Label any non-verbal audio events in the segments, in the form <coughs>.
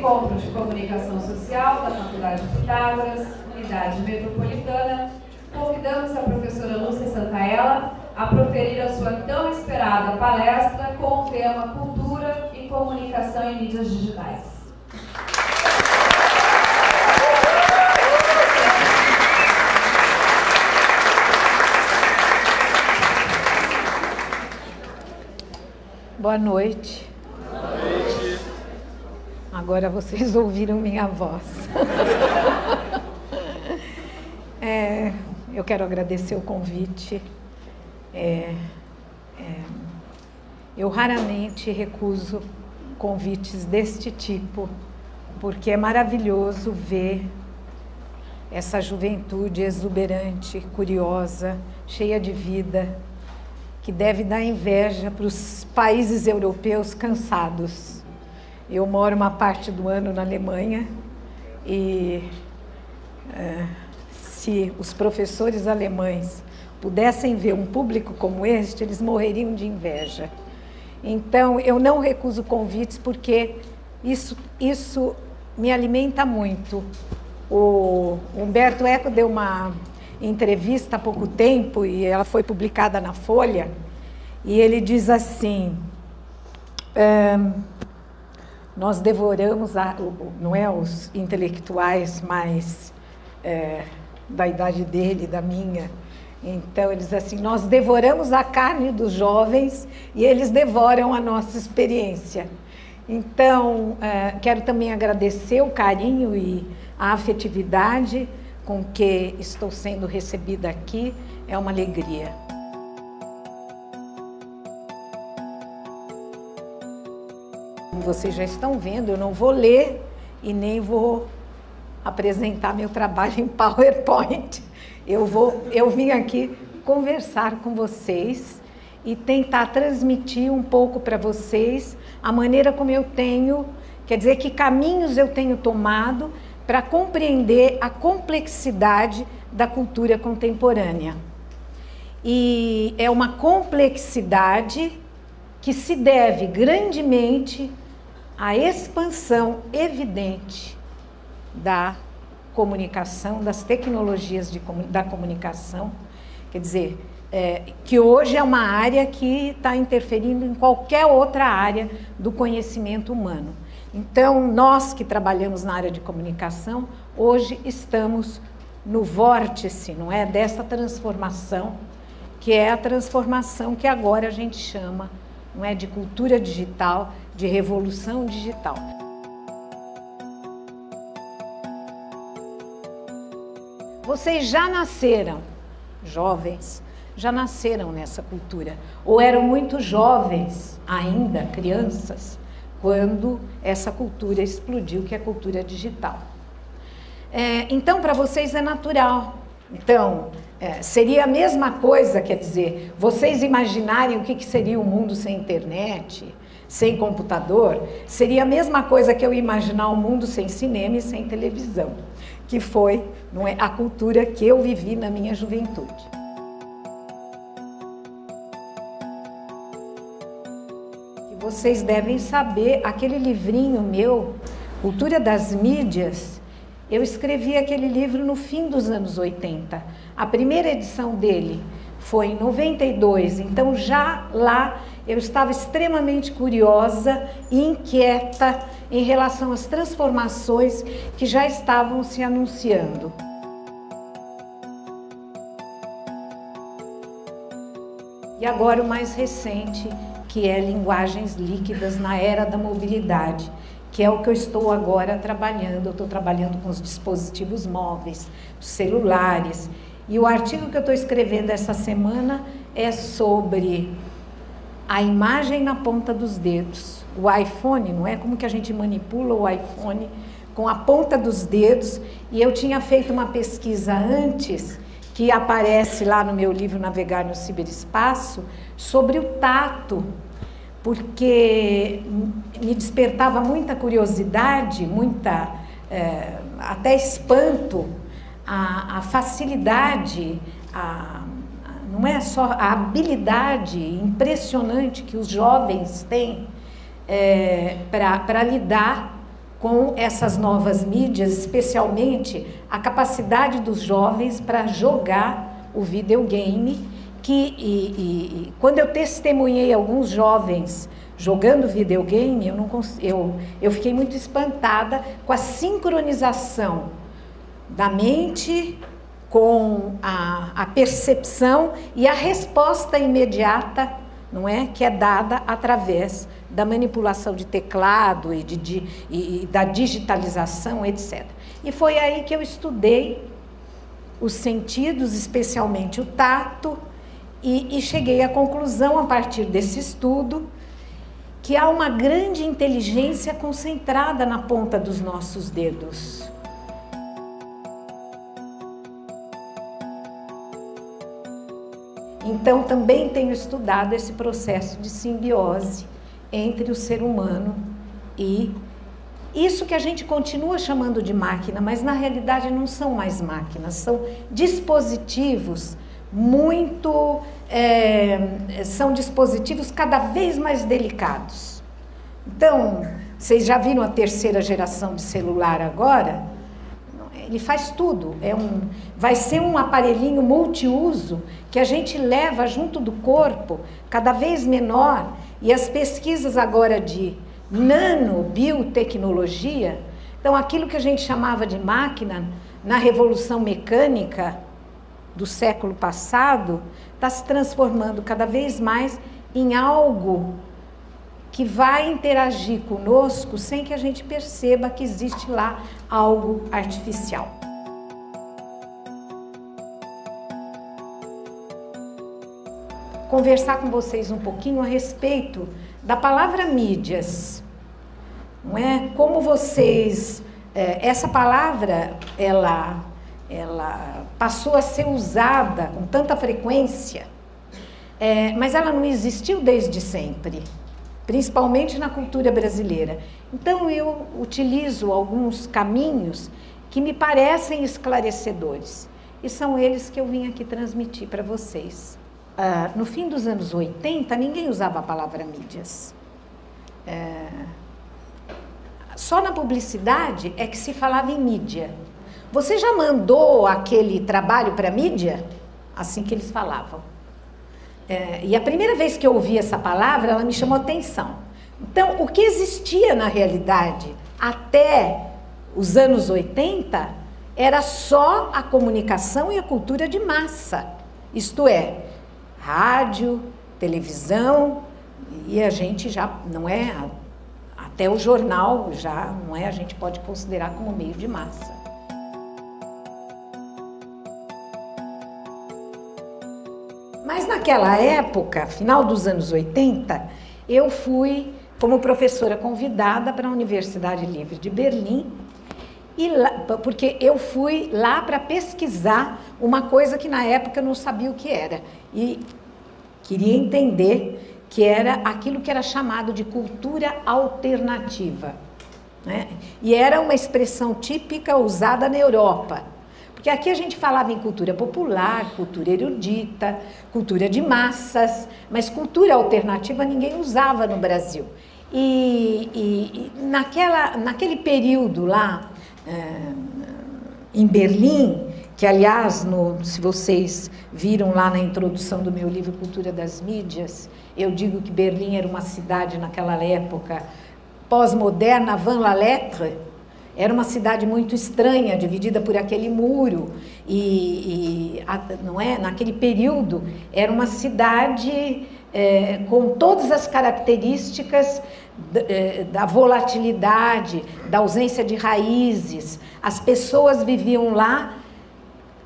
Encontro de Comunicação Social da Faculdade de Pitágoras, Unidade Metropolitana, convidamos a professora Lúcia Santaella a proferir a sua tão esperada palestra com o tema Cultura e Comunicação em Mídias Digitais. Boa noite. Agora vocês <laughs> ouviram minha voz. <laughs> é, eu quero agradecer o convite. É, é, eu raramente recuso convites deste tipo, porque é maravilhoso ver essa juventude exuberante, curiosa, cheia de vida que deve dar inveja para os países europeus cansados. Eu moro uma parte do ano na Alemanha e é, se os professores alemães pudessem ver um público como este, eles morreriam de inveja. Então, eu não recuso convites porque isso, isso me alimenta muito. O Humberto Eco deu uma entrevista há pouco tempo e ela foi publicada na Folha e ele diz assim nós devoramos a, não é os intelectuais mais é, da idade dele da minha. Então ele diz assim nós devoramos a carne dos jovens e eles devoram a nossa experiência. Então é, quero também agradecer o carinho e a afetividade com que estou sendo recebida aqui. É uma alegria. Vocês já estão vendo, eu não vou ler e nem vou apresentar meu trabalho em PowerPoint. Eu vou, eu vim aqui conversar com vocês e tentar transmitir um pouco para vocês a maneira como eu tenho, quer dizer, que caminhos eu tenho tomado para compreender a complexidade da cultura contemporânea. E é uma complexidade que se deve grandemente à expansão evidente da comunicação, das tecnologias de, da comunicação. Quer dizer, é, que hoje é uma área que está interferindo em qualquer outra área do conhecimento humano. Então, nós que trabalhamos na área de comunicação, hoje estamos no vórtice, não é, dessa transformação, que é a transformação que agora a gente chama, não é, de cultura digital, de revolução digital. Vocês já nasceram, jovens, já nasceram nessa cultura, ou eram muito jovens ainda, crianças, quando essa cultura explodiu, que é a cultura digital. É, então, para vocês é natural. Então, é, seria a mesma coisa, quer dizer, vocês imaginarem o que, que seria o um mundo sem internet, sem computador, seria a mesma coisa que eu imaginar um mundo sem cinema e sem televisão, que foi não é, a cultura que eu vivi na minha juventude. vocês devem saber, aquele livrinho meu, Cultura das Mídias, eu escrevi aquele livro no fim dos anos 80. A primeira edição dele foi em 92, então já lá eu estava extremamente curiosa e inquieta em relação às transformações que já estavam se anunciando. E agora o mais recente, que é linguagens líquidas na era da mobilidade, que é o que eu estou agora trabalhando. Eu estou trabalhando com os dispositivos móveis, os celulares. E o artigo que eu estou escrevendo essa semana é sobre a imagem na ponta dos dedos. O iPhone, não é como que a gente manipula o iPhone com a ponta dos dedos. E eu tinha feito uma pesquisa antes que aparece lá no meu livro Navegar no Ciberespaço, sobre o tato, porque me despertava muita curiosidade, muita é, até espanto, a, a facilidade, a, não é só a habilidade impressionante que os jovens têm é, para lidar com essas novas mídias, especialmente a capacidade dos jovens para jogar o videogame, que e, e, quando eu testemunhei alguns jovens jogando videogame, eu, não, eu, eu fiquei muito espantada com a sincronização da mente com a, a percepção e a resposta imediata, não é, que é dada através da manipulação de teclado e, de, de e, da digitalização, etc. E foi aí que eu estudei os sentidos, especialmente o tato, e, e cheguei à conclusão, a partir desse estudo, que há uma grande inteligência concentrada na ponta dos nossos dedos. Então, também tenho estudado esse processo de simbiose entre o ser humano e isso que a gente continua chamando de máquina, mas na realidade não são mais máquinas, são dispositivos muito. É, são dispositivos cada vez mais delicados. Então, vocês já viram a terceira geração de celular agora? Ele faz tudo. É um, vai ser um aparelhinho multiuso que a gente leva junto do corpo, cada vez menor. E as pesquisas agora de nanobiotecnologia, então aquilo que a gente chamava de máquina na revolução mecânica do século passado, está se transformando cada vez mais em algo que vai interagir conosco sem que a gente perceba que existe lá algo artificial. Conversar com vocês um pouquinho a respeito da palavra mídias. Não é? Como vocês é, essa palavra ela ela passou a ser usada com tanta frequência, é, mas ela não existiu desde sempre principalmente na cultura brasileira. Então eu utilizo alguns caminhos que me parecem esclarecedores e são eles que eu vim aqui transmitir para vocês. Ah, no fim dos anos 80, ninguém usava a palavra mídias. É... Só na publicidade é que se falava em mídia. Você já mandou aquele trabalho para mídia? Assim que eles falavam. É, e a primeira vez que eu ouvi essa palavra, ela me chamou atenção. Então, o que existia na realidade até os anos 80 era só a comunicação e a cultura de massa. Isto é, rádio, televisão, e a gente já não é até o jornal já não é, a gente pode considerar como meio de massa. Mas naquela época, final dos anos 80, eu fui como professora convidada para a Universidade Livre de Berlim, e lá, porque eu fui lá para pesquisar uma coisa que na época eu não sabia o que era. E queria entender que era aquilo que era chamado de cultura alternativa. Né? E era uma expressão típica usada na Europa. Porque aqui a gente falava em cultura popular, cultura erudita, cultura de massas, mas cultura alternativa ninguém usava no Brasil. E, e, e naquela, naquele período lá, é, em Berlim, que aliás, no, se vocês viram lá na introdução do meu livro Cultura das Mídias, eu digo que Berlim era uma cidade naquela época pós-moderna, avant la lettre, era uma cidade muito estranha, dividida por aquele muro e, e a, não é? Naquele período era uma cidade é, com todas as características da, é, da volatilidade, da ausência de raízes. As pessoas viviam lá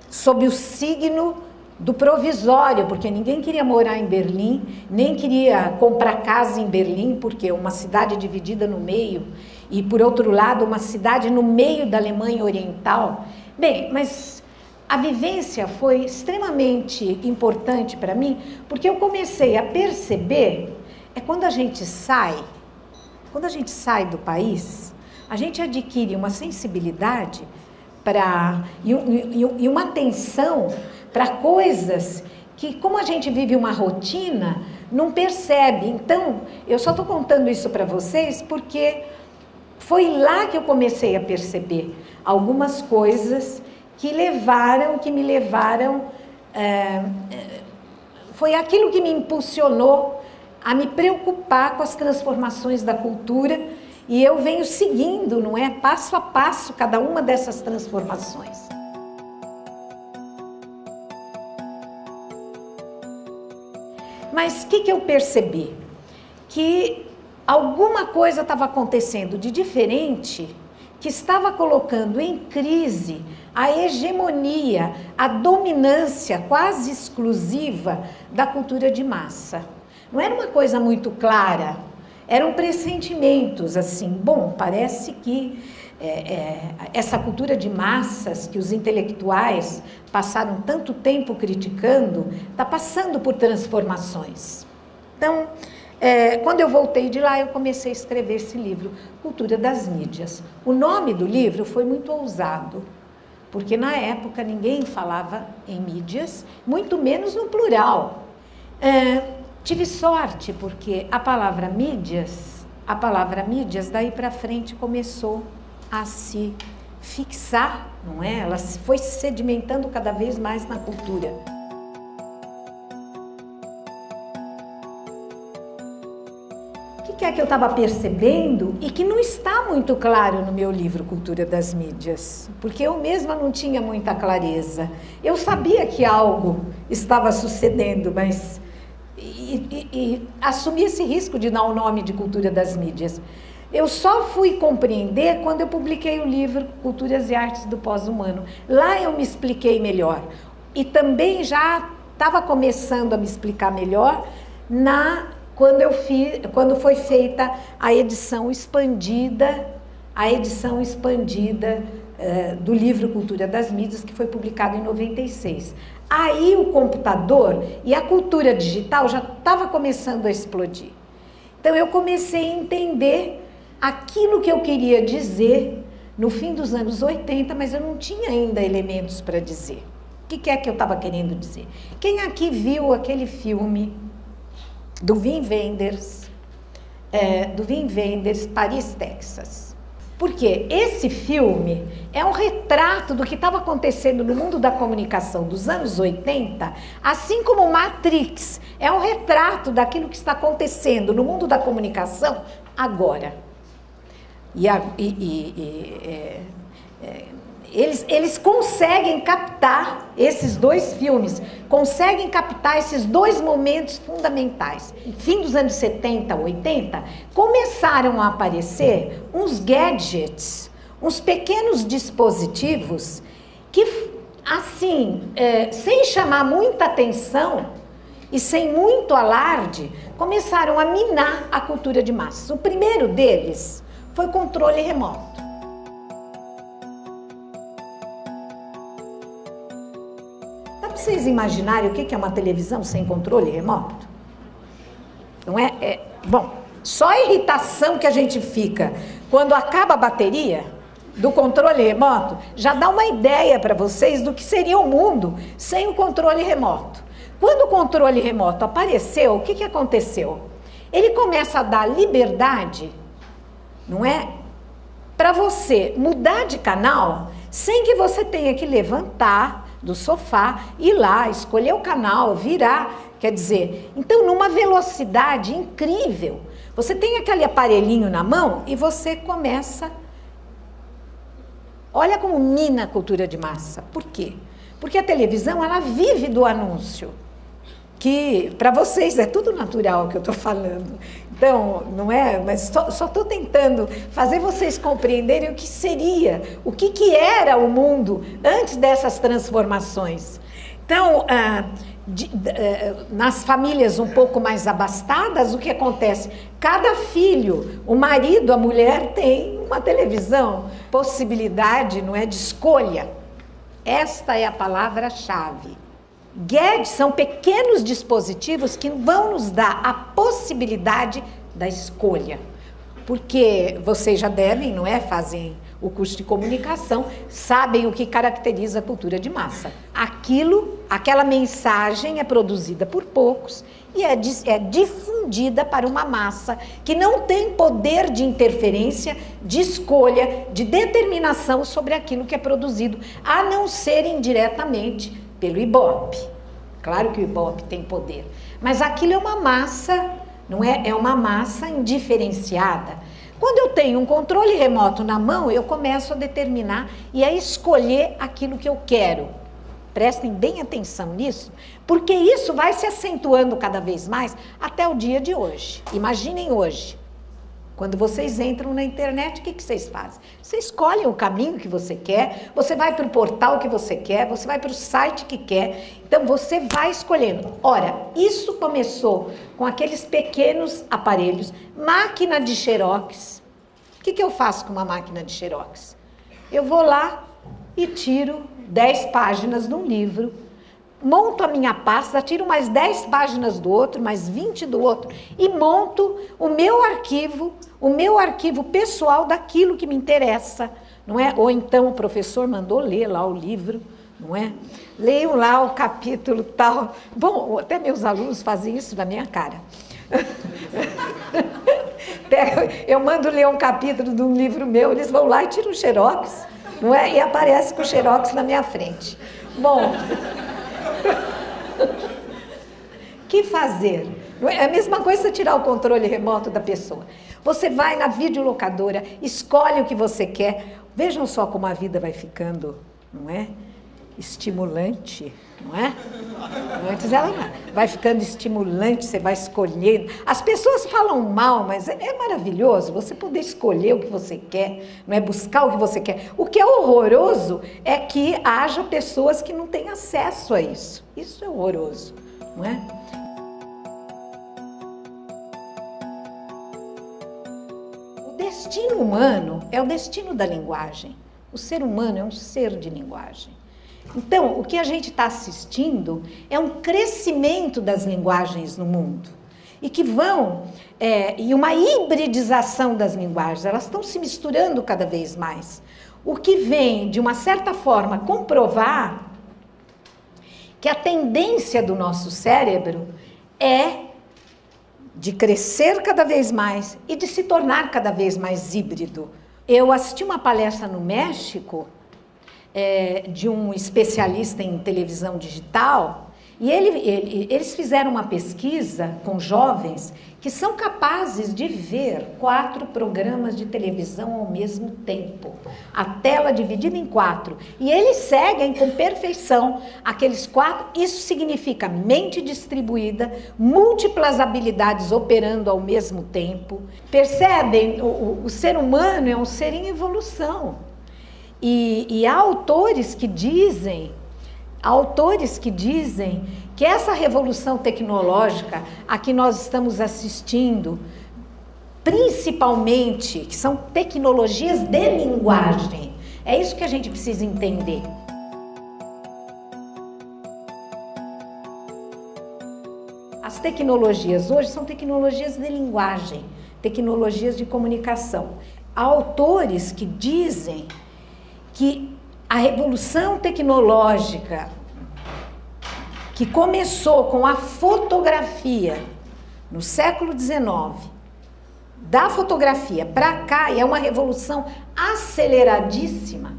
sob o signo do provisório, porque ninguém queria morar em Berlim, nem queria comprar casa em Berlim, porque é uma cidade dividida no meio e por outro lado uma cidade no meio da Alemanha Oriental. Bem, mas a vivência foi extremamente importante para mim, porque eu comecei a perceber é quando a gente sai, quando a gente sai do país, a gente adquire uma sensibilidade para e, e, e uma atenção para coisas que, como a gente vive uma rotina, não percebe. Então, eu só estou contando isso para vocês porque Foi lá que eu comecei a perceber algumas coisas que levaram, que me levaram. É, foi aquilo que me impulsionou a me preocupar com as transformações da cultura e eu venho seguindo, não é? Passo a passo cada uma dessas transformações. Mas o que, que eu percebi? Que alguma coisa estava acontecendo de diferente que estava colocando em crise a hegemonia, a dominância quase exclusiva da cultura de massa. Não era uma coisa muito clara, eram pressentimentos assim. Bom, parece que é, é, essa cultura de massas que os intelectuais passaram tanto tempo criticando está passando por transformações. Então, é, quando eu voltei de lá, eu comecei a escrever esse livro, Cultura das Mídias. O nome do livro foi muito ousado, porque na época ninguém falava em mídias, muito menos no plural. É, tive sorte, porque a palavra mídias, a palavra mídias, daí para frente começou a se fixar, não é? Ela foi se sedimentando cada vez mais na cultura. Que é que eu estava percebendo e que não está muito claro no meu livro Cultura das Mídias, porque eu mesma não tinha muita clareza. Eu sabia que algo estava sucedendo, mas. E, e, e assumi esse risco de dar o nome de Cultura das Mídias. Eu só fui compreender quando eu publiquei o livro Culturas e Artes do Pós-Humano. Lá eu me expliquei melhor. E também já estava começando a me explicar melhor na quando, eu quando foi feita a edição expandida, a edição expandida uh, do livro Cultura das Mídias, que foi publicado em 96. Aí o computador e a cultura digital já estava começando a explodir. Então eu comecei a entender aquilo que eu queria dizer no fim dos anos 80, mas eu não tinha ainda elementos para dizer. O que é que eu estava querendo dizer? Quem aqui viu aquele filme do Wim Wenders, é, do Wim Wenders, Paris, Texas. Porque esse filme é um retrato do que estava acontecendo no mundo da comunicação dos anos 80, assim como Matrix é um retrato daquilo que está acontecendo no mundo da comunicação agora. E, a, e, e, e é, é, eles, eles conseguem captar esses dois filmes, conseguem captar esses dois momentos fundamentais. Fim dos anos 70, 80, começaram a aparecer uns gadgets, uns pequenos dispositivos que, assim, é, sem chamar muita atenção e sem muito alarde, começaram a minar a cultura de massas. O primeiro deles foi controle remoto. Vocês imaginarem o que é uma televisão sem controle remoto? Não é? é bom, só a irritação que a gente fica quando acaba a bateria do controle remoto já dá uma ideia para vocês do que seria o mundo sem o controle remoto. Quando o controle remoto apareceu, o que, que aconteceu? Ele começa a dar liberdade, não é? Para você mudar de canal sem que você tenha que levantar, do sofá, ir lá, escolher o canal, virar. Quer dizer, então numa velocidade incrível. Você tem aquele aparelhinho na mão e você começa. Olha como mina a cultura de massa. Por quê? Porque a televisão ela vive do anúncio que para vocês é tudo natural que eu estou falando. Então, não é? Mas só estou tentando fazer vocês compreenderem o que seria, o que, que era o mundo antes dessas transformações. Então, ah, de, de, eh, nas famílias um pouco mais abastadas, o que acontece? Cada filho, o marido, a mulher tem uma televisão, possibilidade, não é, de escolha. Esta é a palavra-chave. Gadgets são pequenos dispositivos que vão nos dar a possibilidade da escolha. Porque vocês já devem, não é? Fazem o curso de comunicação sabem o que caracteriza a cultura de massa. Aquilo, aquela mensagem é produzida por poucos e é, é difundida para uma massa que não tem poder de interferência, de escolha, de determinação sobre aquilo que é produzido, a não ser indiretamente pelo Ibope. Claro que o Ibope tem poder, mas aquilo é uma massa, não é? É uma massa indiferenciada. Quando eu tenho um controle remoto na mão, eu começo a determinar e a escolher aquilo que eu quero. Prestem bem atenção nisso, porque isso vai se acentuando cada vez mais até o dia de hoje. Imaginem hoje. Quando vocês entram na internet, o que, que vocês fazem? Você escolhe o caminho que você quer, você vai para o portal que você quer, você vai para o site que quer. Então você vai escolhendo. Ora, isso começou com aqueles pequenos aparelhos, máquina de xerox. O que, que eu faço com uma máquina de xerox? Eu vou lá e tiro 10 páginas de um livro monto a minha pasta, tiro mais 10 páginas do outro, mais 20 do outro e monto o meu arquivo, o meu arquivo pessoal daquilo que me interessa, não é? Ou então o professor mandou ler lá o livro, não é? Leio lá o capítulo tal. Bom, até meus alunos fazem isso na minha cara. <laughs> Eu mando ler um capítulo de um livro meu, eles vão lá e tiram o xerox, não é? E aparece com o xerox na minha frente. Bom, <laughs> que fazer? É a mesma coisa você tirar o controle remoto da pessoa. Você vai na videolocadora, escolhe o que você quer. Vejam só como a vida vai ficando, não é? Estimulante, não é? Antes ela vai ficando estimulante, você vai escolhendo. As pessoas falam mal, mas é, é maravilhoso você poder escolher o que você quer, não é buscar o que você quer. O que é horroroso é que haja pessoas que não têm acesso a isso. Isso é horroroso, não é? O destino humano é o destino da linguagem. O ser humano é um ser de linguagem. Então, o que a gente está assistindo é um crescimento das linguagens no mundo e que vão é, e uma hibridização das linguagens. Elas estão se misturando cada vez mais. O que vem, de uma certa forma, comprovar que a tendência do nosso cérebro é de crescer cada vez mais e de se tornar cada vez mais híbrido. Eu assisti uma palestra no México é, de um especialista em televisão digital, e ele, ele, eles fizeram uma pesquisa com jovens que são capazes de ver quatro programas de televisão ao mesmo tempo. A tela dividida em quatro. E eles seguem com perfeição aqueles quatro. Isso significa mente distribuída, múltiplas habilidades operando ao mesmo tempo. Percebem? O, o, o ser humano é um ser em evolução. E, e há autores que dizem, autores que dizem que essa revolução tecnológica a que nós estamos assistindo, principalmente, que são tecnologias de linguagem, é isso que a gente precisa entender. As tecnologias hoje são tecnologias de linguagem, tecnologias de comunicação. Há autores que dizem que a revolução tecnológica que começou com a fotografia no século XIX, da fotografia para cá, e é uma revolução aceleradíssima,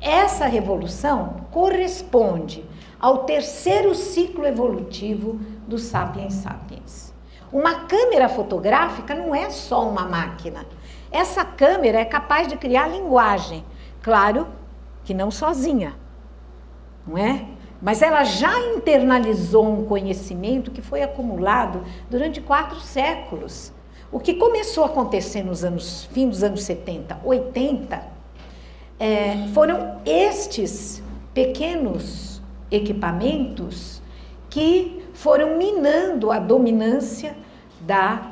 essa revolução corresponde ao terceiro ciclo evolutivo do Sapiens Sapiens. Uma câmera fotográfica não é só uma máquina. Essa câmera é capaz de criar linguagem. Claro que não sozinha, não é? Mas ela já internalizou um conhecimento que foi acumulado durante quatro séculos. O que começou a acontecer nos anos, fim dos anos 70, 80, é, foram estes pequenos equipamentos que foram minando a dominância da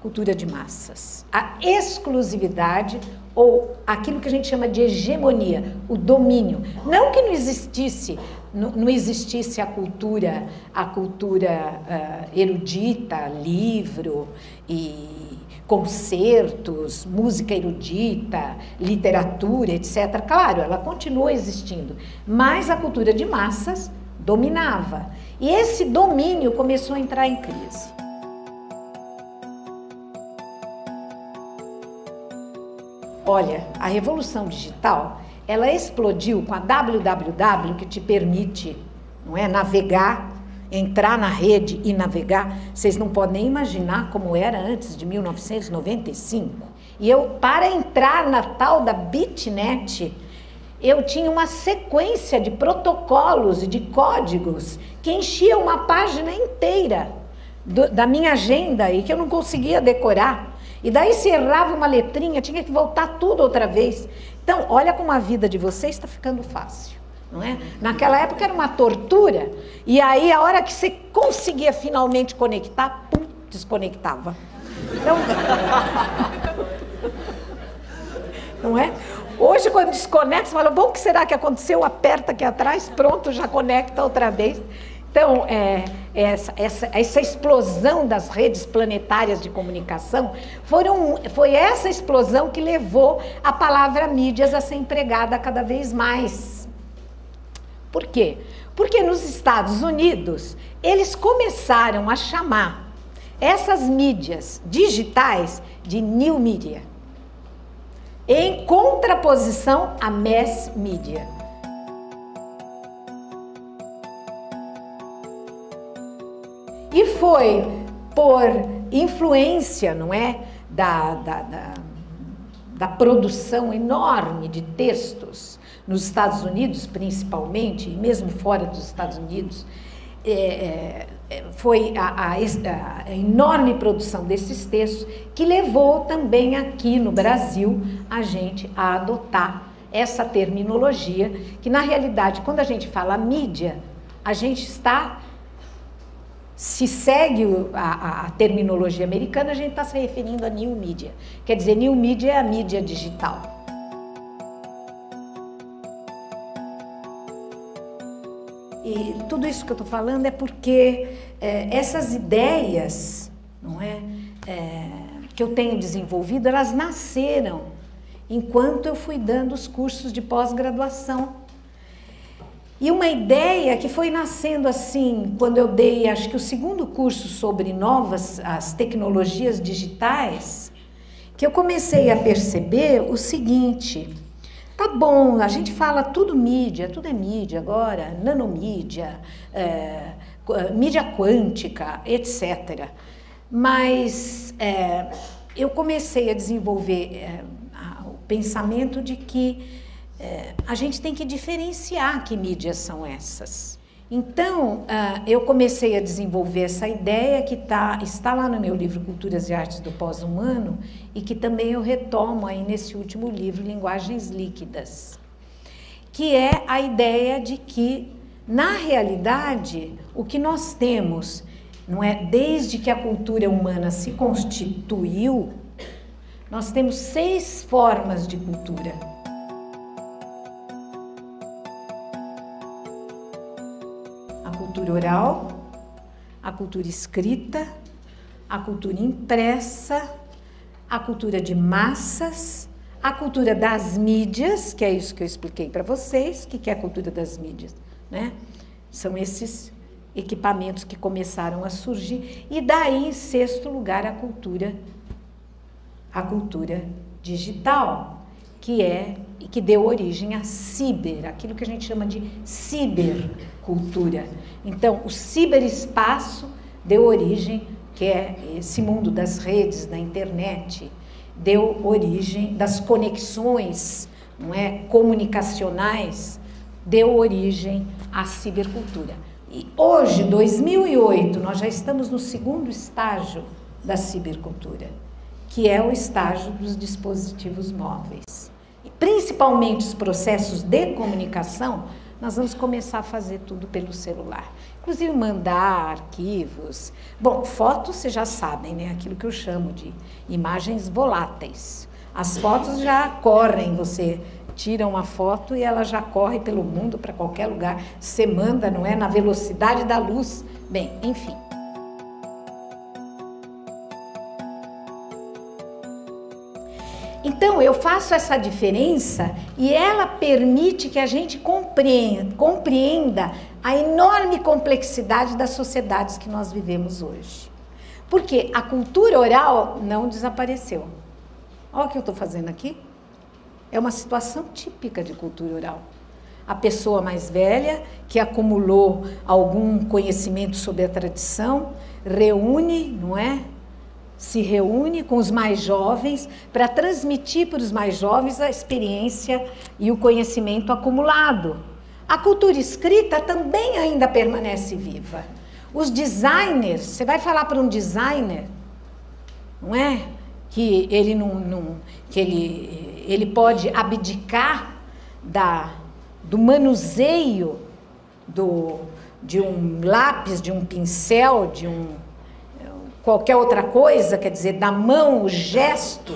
cultura de massas, a exclusividade ou aquilo que a gente chama de hegemonia, o domínio. Não que não existisse não, não existisse a cultura, a cultura uh, erudita, livro e concertos, música erudita, literatura, etc. Claro, ela continua existindo, mas a cultura de massas dominava. E esse domínio começou a entrar em crise. Olha, a revolução digital, ela explodiu com a www que te permite, não é, navegar, entrar na rede e navegar. Vocês não podem nem imaginar como era antes de 1995. E eu para entrar na tal da Bitnet, eu tinha uma sequência de protocolos e de códigos que enchia uma página inteira do, da minha agenda e que eu não conseguia decorar. E daí se errava uma letrinha, tinha que voltar tudo outra vez. Então, olha como a vida de vocês está ficando fácil. Não é? Naquela época era uma tortura, e aí a hora que você conseguia finalmente conectar, pum, desconectava. Então, <laughs> não é? Hoje, quando desconecta, você fala, bom, o que será que aconteceu? Aperta aqui atrás, pronto, já conecta outra vez. Então, é, essa, essa, essa, explosão das redes planetárias de comunicação foram, foi essa explosão que levou a palavra mídias a ser empregada cada vez mais. Por quê? Porque nos Estados Unidos eles começaram a chamar essas mídias digitais de new media, em contraposição à mass media. E foi por influência, não é, da, da, da, da produção enorme de textos nos Estados Unidos, principalmente, e mesmo fora dos Estados Unidos, é, é, foi a, a, a, enorme produção desses textos que levou também aqui no Brasil a gente a adotar essa terminologia, que na realidade, quando a gente fala mídia, a gente está se segue a, a, terminologia americana, a gente está se referindo a new media. Quer dizer, new media é a mídia digital. E tudo isso que eu estou falando é porque é, essas ideias, não é, é, que eu tenho desenvolvido, elas nasceram enquanto eu fui dando os cursos de pós-graduação e uma ideia que foi nascendo assim, quando eu dei, acho que o segundo curso sobre novas as tecnologias digitais, que eu comecei a perceber o seguinte: tá bom, a gente fala tudo mídia, tudo é mídia agora, nanomídia, é, mídia quântica, etc. Mas é, eu comecei a desenvolver é, o pensamento de que é, a gente tem que diferenciar que mídias são essas. Então, uh, eu comecei a desenvolver essa ideia que tá, está lá no meu livro Culturas e Artes do Pós-Humano e que também eu retomo aí nesse último livro, Linguagens Líquidas, que é a ideia de que, na realidade, o que nós temos, não é, desde que a cultura humana se constituiu, nós temos seis formas de cultura cultura oral, a cultura escrita, a cultura impressa, a cultura de massas, a cultura das mídias, que é isso que eu expliquei para vocês, o que é a cultura das mídias, né? São esses equipamentos que começaram a surgir e daí em sexto lugar a cultura a cultura digital, que é e que deu origem à ciber, aquilo que a gente chama de cibercultura. Então, o ciberespaço deu origem, que é esse mundo das redes, da internet, deu origem das conexões, não é, comunicacionais, deu origem à cibercultura. E hoje, 2008, nós já estamos no segundo estágio da cibercultura, que é o estágio dos dispositivos móveis principalmente os processos de comunicação, nós vamos começar a fazer tudo pelo celular. Inclusive mandar arquivos. Bom, fotos vocês já sabem, né? Aquilo que eu chamo de imagens voláteis. As fotos já correm, você tira uma foto e ela já corre pelo mundo para qualquer lugar. Você manda, não é? Na velocidade da luz. Bem, enfim. Então eu faço essa diferença e ela permite que a gente compreenda, compreenda a enorme complexidade das sociedades que nós vivemos hoje. Porque a cultura oral não desapareceu. Olha o que eu estou fazendo aqui. É uma situação típica de cultura oral. A pessoa mais velha, que acumulou algum conhecimento sobre a tradição, reúne, não é? Se reúne com os mais jovens para transmitir para os mais jovens a experiência e o conhecimento acumulado. A cultura escrita também ainda permanece viva. Os designers, você vai falar para um designer, não é? Que ele não, não que ele, ele pode abdicar da, do manuseio do, de um lápis, de um pincel, de um qualquer outra coisa, quer dizer, da mão, o gesto.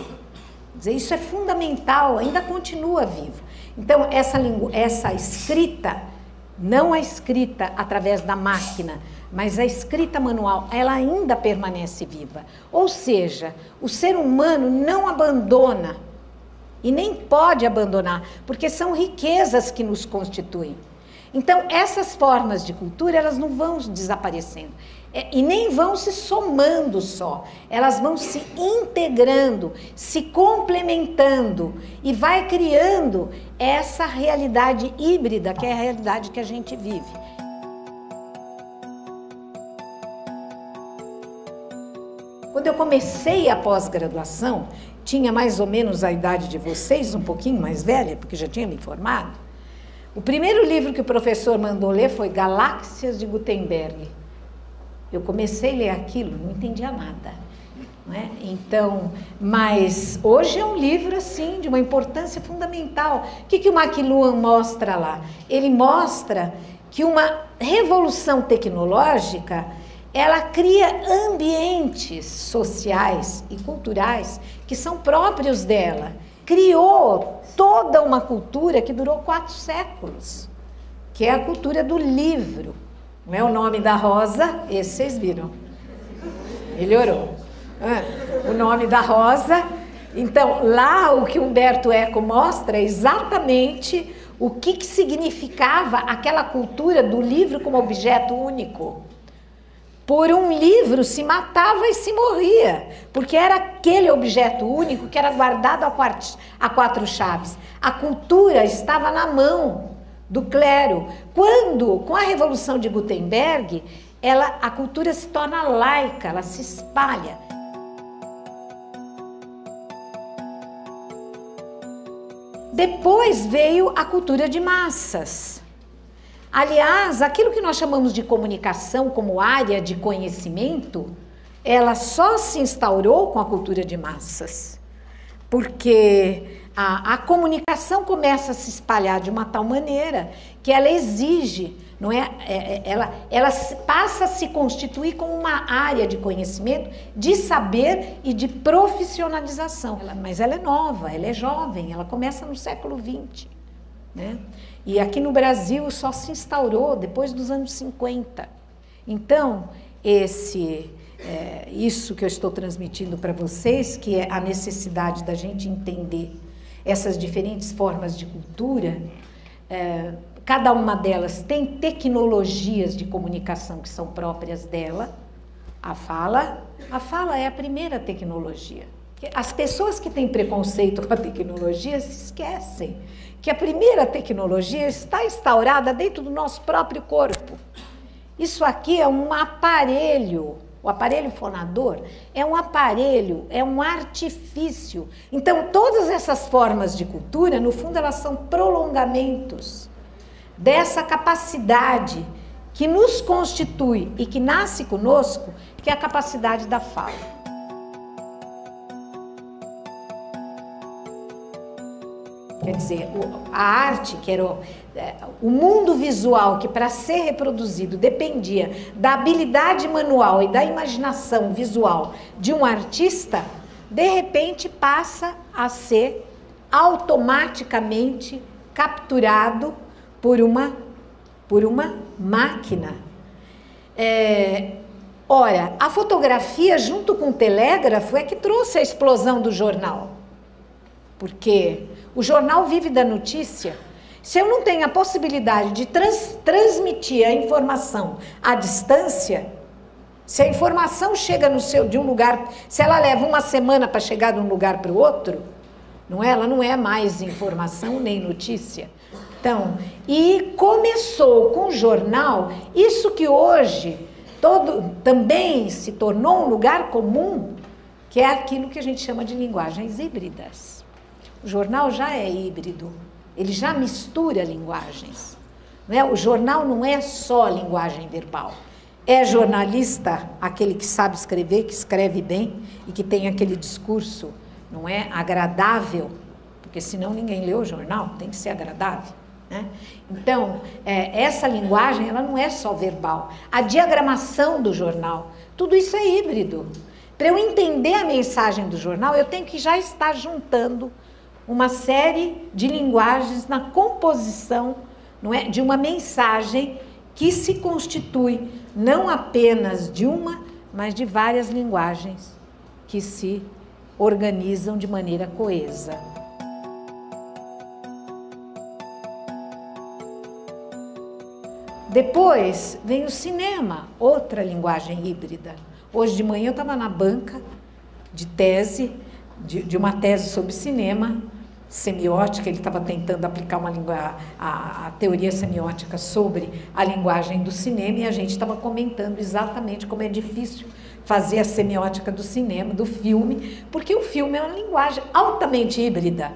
Dizer, isso é fundamental, ainda continua vivo. Então, essa, essa escrita, não a escrita através da máquina, mas a escrita manual, ela ainda permanece viva. Ou seja, o ser humano não abandona e nem pode abandonar, porque são riquezas que nos constituem. Então, essas formas de cultura, elas não vão desaparecendo. É, e nem vão se somando só, elas vão se integrando, se complementando e vai criando essa realidade híbrida, que é a realidade que a gente vive. Quando eu comecei a pós-graduação, tinha mais ou menos a idade de vocês, um pouquinho mais velha, porque já tinha me formado. O primeiro livro que o professor mandou ler foi Galáxias de Gutenberg eu comecei a ler aquilo, não entendia nada. Não é? Então, mas hoje é um livro assim de uma importância fundamental. O que, que o McLuhan mostra lá? Ele mostra que uma revolução tecnológica ela cria ambientes sociais e culturais que são próprios dela. Criou toda uma cultura que durou quatro séculos, que é a cultura do livro. Não é o nome da rosa, esse vocês viram. Melhorou. O nome da rosa. Então, lá o que Humberto Eco mostra é exatamente o que, que significava aquela cultura do livro como objeto único. Por um livro se matava e se morria, porque era aquele objeto único que era guardado a quatro chaves. A cultura estava na mão do clero. Quando, com a Revolução de Gutenberg, ela, a cultura se torna laica, ela se espalha. Depois veio a cultura de massas. Aliás, aquilo que nós chamamos de comunicação como área de conhecimento, ela só se instaurou com a cultura de massas. Porque a, a comunicação começa a se espalhar de uma tal maneira que ela exige, não é? é, é ela, ela passa a se constituir como uma área de conhecimento, de saber e de profissionalização. Ela, mas ela é nova, ela é jovem, ela começa no século XX. Né? E aqui no Brasil só se instaurou depois dos anos 50. Então, esse é, isso que eu estou transmitindo para vocês, que é a necessidade da gente entender essas diferentes formas de cultura, é, cada uma delas tem tecnologias de comunicação que são próprias dela. A fala, a fala é a primeira tecnologia. As pessoas que têm preconceito com a tecnologia se esquecem que a primeira tecnologia está instaurada dentro do nosso próprio corpo. Isso aqui é um aparelho o aparelho fonador é um aparelho, é um artifício. Então, todas essas formas de cultura, no fundo, elas são prolongamentos dessa capacidade que nos constitui e que nasce conosco, que é a capacidade da fala. Quer dizer, a arte, que era o, é, o mundo visual, que para ser reproduzido dependia da habilidade manual e da imaginação visual de um artista, de repente passa a ser automaticamente capturado por uma, por uma máquina. É, ora, a fotografia junto com o telégrafo é que trouxe a explosão do jornal. Porque o jornal vive da notícia. Se eu não tenho a possibilidade de trans, transmitir a informação à distância, se a informação chega no seu de um lugar, se ela leva uma semana para chegar de um lugar para o outro, não é? Ela não é mais informação nem notícia. Então, e começou com o jornal, isso que hoje todo também se tornou um lugar comum, que é aquilo que a gente chama de linguagens híbridas. O jornal já é híbrido. Ele já mistura linguagens. Não é? O jornal não é só linguagem verbal. É jornalista aquele que sabe escrever, que escreve bem e que tem aquele discurso, não é agradável, porque senão ninguém lê o jornal, tem que ser agradável. Né? Então, é, essa linguagem ela não é só verbal. A diagramação do jornal, tudo isso é híbrido. Para eu entender a mensagem do jornal, eu tenho que já estar juntando uma série de linguagens na composição não é, de uma mensagem que se constitui não apenas de uma, mas de várias linguagens que se organizam de maneira coesa. Depois vem o cinema, outra linguagem híbrida. Hoje de manhã eu estava na banca de tese, de, de uma tese sobre cinema, semiótica, ele estava tentando aplicar uma língua, a, a, teoria semiótica sobre a linguagem do cinema e a gente estava comentando exatamente como é difícil fazer a semiótica do cinema, do filme, porque o filme é uma linguagem altamente híbrida.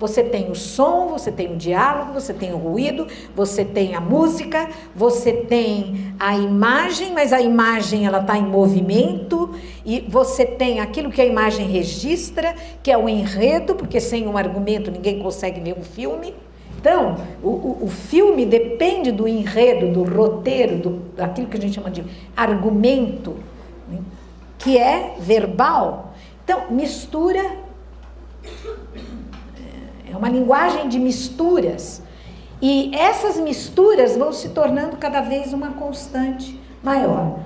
Você tem o som, você tem o diálogo, você tem o ruído, você tem a música, você tem a imagem, mas a imagem ela está em movimento e você tem aquilo que a imagem registra, que é o enredo, porque sem um argumento ninguém consegue ver um filme. Então, o, o, filme depende do enredo, do roteiro, do, daquilo que a gente chama de argumento, né, que é verbal. Então, mistura é uma linguagem de misturas. E essas misturas vão se tornando cada vez uma constante maior.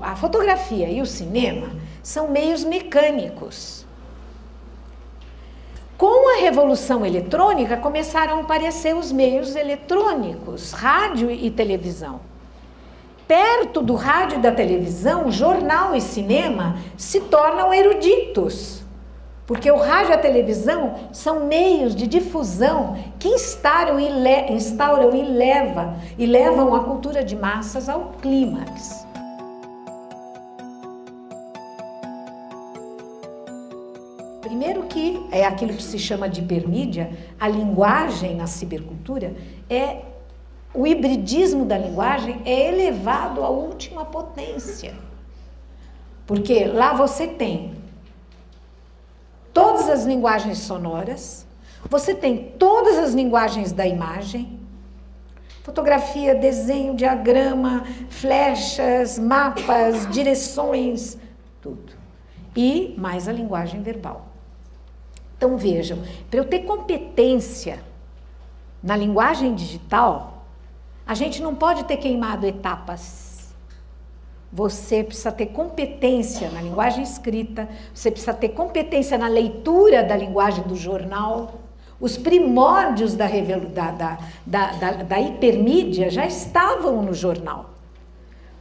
A fotografia e o cinema são meios mecânicos. Com a revolução eletrônica começaram a aparecer os meios eletrônicos, rádio e televisão. Perto do rádio e da televisão, jornal e cinema se tornam eruditos porque o rádio e a televisão são meios de difusão que instauram e, le instauram e, leva, e levam a cultura de massas ao clímax. Primeiro que é aquilo que se chama de hipermídia, a linguagem na cibercultura é o hibridismo da linguagem é elevado à última potência. Porque lá você tem todas as linguagens sonoras, você tem todas as linguagens da imagem, fotografia, desenho, diagrama, flechas, mapas, <coughs> direções, tudo. E mais a linguagem verbal. Então vejam, para eu ter competência na linguagem digital, a gente não pode ter queimado etapas você precisa ter competência na linguagem escrita, você precisa ter competência na leitura da linguagem do jornal. Os primórdios da, da, da, da, da hipermídia já estavam no jornal.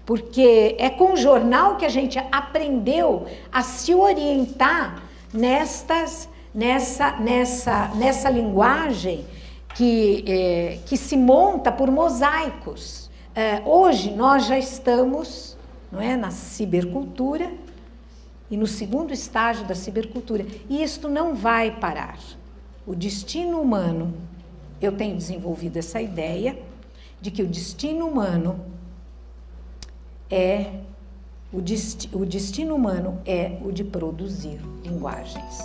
Porque é com o jornal que a gente aprendeu a se orientar nestas, nessa, nessa, nessa linguagem que, é, que se monta por mosaicos. É, hoje nós já estamos não é? na cibercultura e no segundo estágio da cibercultura. E isto não vai parar. O destino humano, eu tenho desenvolvido essa ideia de que o destino humano é o, desti o destino humano é o de produzir linguagens.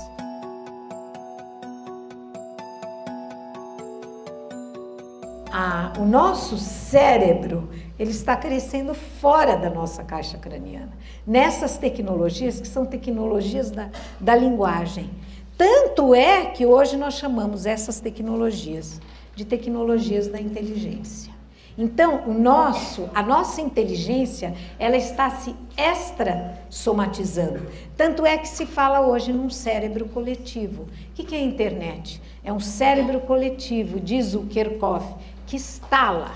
a, o nosso cérebro ele está crescendo fora da nossa caixa craniana. Nessas tecnologias, que são tecnologias da, da linguagem. Tanto é que hoje nós chamamos essas tecnologias de tecnologias da inteligência. Então, o nosso, a nossa inteligência, ela está se extra somatizando. Tanto é que se fala hoje num cérebro coletivo. O que é a internet? É um cérebro coletivo, diz o Kerkhoff, que estala.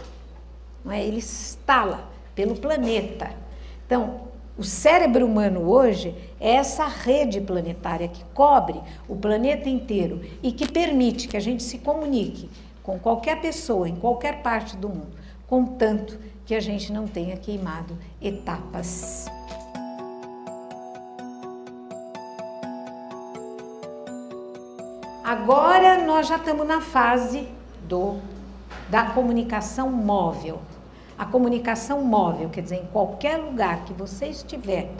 Não é? Ele estala pelo planeta. Então, o cérebro humano hoje é essa rede planetária que cobre o planeta inteiro e que permite que a gente se comunique com qualquer pessoa em qualquer parte do mundo, contanto que a gente não tenha queimado etapas. Agora nós já estamos na fase do da comunicação móvel. A comunicação móvel, quer dizer, em qualquer lugar que você estiver,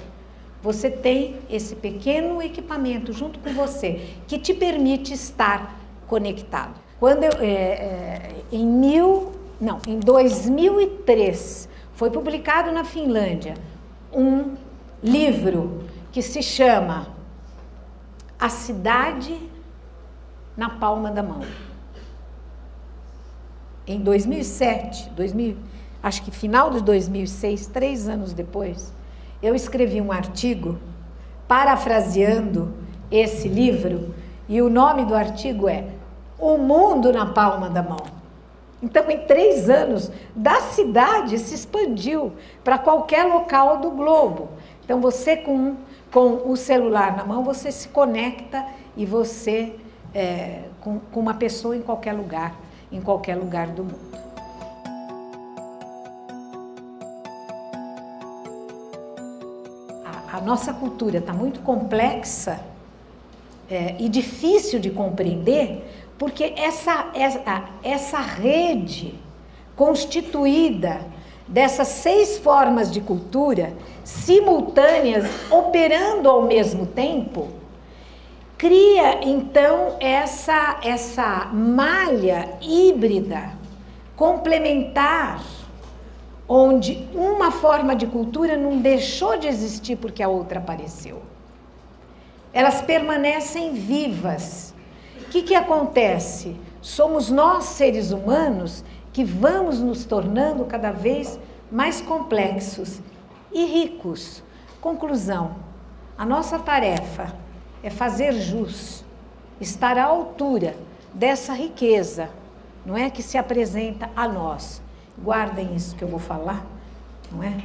você tem esse pequeno equipamento junto com você que te permite estar conectado. Quando eu, é, é, em mil, não, em 2003 foi publicado na Finlândia um livro que se chama A Cidade na Palma da Mão. Em 2007, 2000, acho que final de 2006, três anos depois, eu escrevi um artigo parafraseando esse livro e o nome do artigo é O Mundo na Palma da Mão. Então, em três anos, da cidade se expandiu para qualquer local do globo. Então, você com, com o celular na mão, você se conecta e você é, com, com uma pessoa em qualquer lugar, em qualquer lugar do mundo. Nossa cultura está muito complexa é, e difícil de compreender, porque essa, essa, essa rede constituída dessas seis formas de cultura simultâneas operando ao mesmo tempo cria então essa essa malha híbrida complementar onde uma forma de cultura não deixou de existir porque a outra apareceu. Elas permanecem vivas. O que, que acontece? Somos nós, seres humanos, que vamos nos tornando cada vez mais complexos e ricos. Conclusão: a nossa tarefa é fazer jus, estar à altura dessa riqueza, não é que se apresenta a nós Guardem isso que eu vou falar, não é?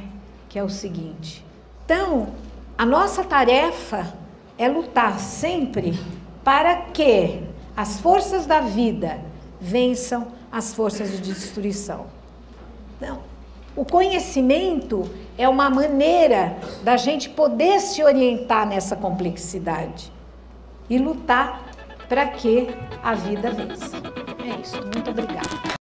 Que é o seguinte. Então, a nossa tarefa é lutar sempre para que as forças da vida vençam as forças de destruição. Então, o conhecimento é uma maneira da gente poder se orientar nessa complexidade e lutar para que a vida vença. É isso. Muito obrigada.